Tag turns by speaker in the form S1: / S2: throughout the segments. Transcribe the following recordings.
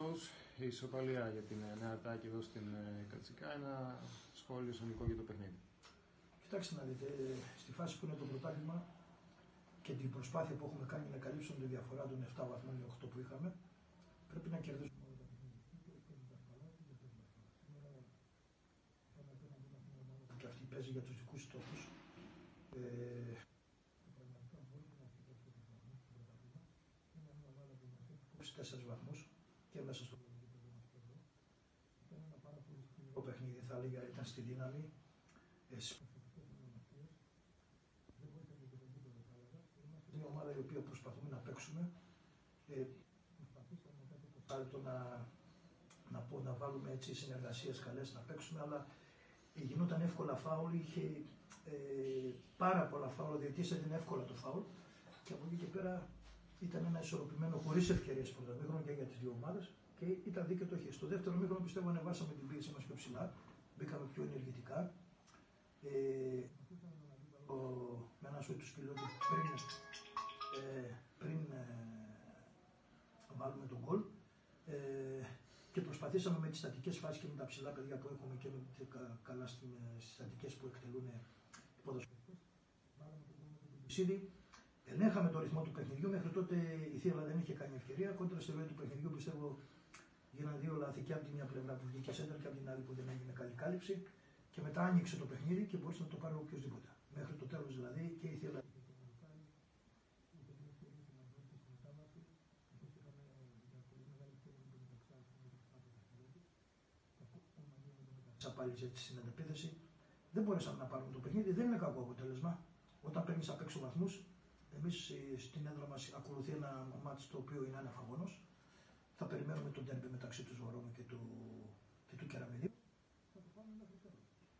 S1: Η ισοπαλία για την ε, Νέα Τάκη εδώ στην ε, Κατσικά, ένα σχόλιο συνολικό για το παιχνίδι.
S2: Κοιτάξτε να δείτε, ε, στη φάση που είναι το πρωτάθλημα και την προσπάθεια που έχουμε κάνει να καλύψουμε τη διαφορά των 7 βαθμών ή 8 που είχαμε, πρέπει να κερδίσουμε. Και αυτή παίζει για τους δικούς στόχους. Ε, τέσσερις βαθμούς και μέσα στο το παιχνίδι θα έλεγα ήταν στη δύναμη. Ε, μια ομάδα η οποία προσπαθούμε να παίξουμε. Ε, να, να, πω, να βάλουμε έτσι συνεργασίες καλές να παίξουμε, αλλά γινόταν εύκολα φάουλ, είχε ε, πάρα πολλά φάουλ, διότι έδινε εύκολα το φάουλ και από εκεί και πέρα ήταν ένα ισορροπημένο χωρίς ευκαιρίες πρωτομήχρονο και για τις δύο ομάδες και ήταν δίκαιο το χ. Στο δεύτερο μήχρονο πιστεύω ανεβάσαμε την πίεση μας πιο ψηλά, μπήκαμε πιο ενεργητικά. Ε, ο, με ένα σου του πιλότου πριν, ε, πριν ε, βάλουμε τον γκολ ε, και προσπαθήσαμε με τις στατικές φάσεις και με τα ψηλά παιδιά που έχουμε και με κα, καλά στις στατικές που εκτελούν οι ποδοσφαιριστές. Ελέγχαμε το ρυθμό του παιχνιδιού. Μέχρι τότε η Θήβα δεν είχε κάνει ευκαιρία. Κόντρα στη ροή του παιχνιδιού πιστεύω γίνανε δύο λάθη και από τη μια πλευρά που βγήκε σέντερ και από την άλλη που δεν έγινε καλή κάλυψη. Και μετά άνοιξε το παιχνίδι και μπορούσε να το πάρει οποιοδήποτε. Μέχρι το τέλο δηλαδή και η Θήβα. Πάλι έτσι στην αντεπίθεση. Δεν μπορέσαμε να πάρουμε το παιχνίδι. Δεν είναι κακό αποτέλεσμα. Όταν παίρνει απ' έξω βαθμού, Εμείς ε, στην έδρα μας ακολουθεί ένα μάτι το οποίο είναι αναφαγόνος. Θα περιμένουμε τον τέρμπι μεταξύ του Βορόμου και του, και του Κεραμιδίου.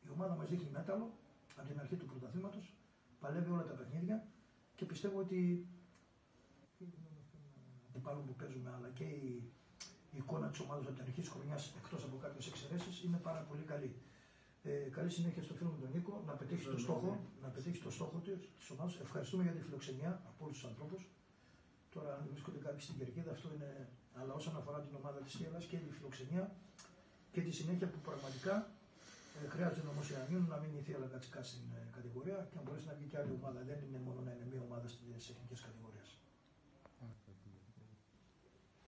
S2: Η ομάδα μας δείχνει μέταλλο από την αρχή του πρωταθλήματος, παλεύει όλα τα παιχνίδια και πιστεύω ότι αντιπάλων που παίζουμε αλλά και η, η εικόνα της ομάδας από την αρχή της χρονιάς εκτός από κάποιες εξαιρέσεις είναι πάρα πολύ καλή. Ε, καλή συνέχεια στο φίλο μου τον Νίκο, να πετύχει το στόχο, να πετύχει το στόχο της ομάδας. Ευχαριστούμε για τη φιλοξενία από όλους τους ανθρώπους. Τώρα, αν βρίσκονται κάποιοι στην κερκίδα, αυτό είναι. Αλλά όσον αφορά την ομάδα της Θήβα και τη φιλοξενία και τη συνέχεια που πραγματικά ε, χρειάζεται όμω η να μην η Θήβα κατσικά στην ε, κατηγορία και να μπορέσει να βγει και άλλη ομάδα. Δεν είναι μόνο να